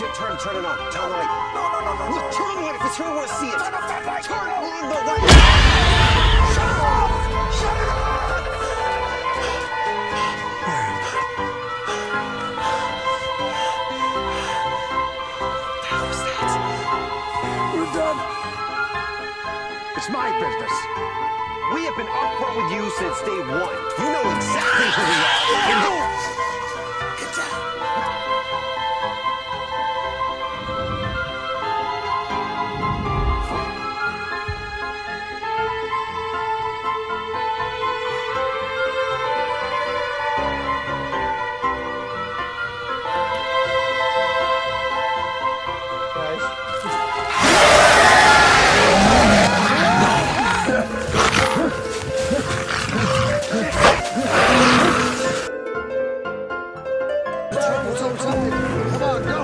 Just turn, turn it on. Turn the light. No, no, no, no. Look, turn on it because it's don't want to see it. Turn off that light. Turn on the light. Shut it off. Shut it off. Where was that? We're done. It's my business. We have been upfront with you since day one. You know exactly. 우선 우선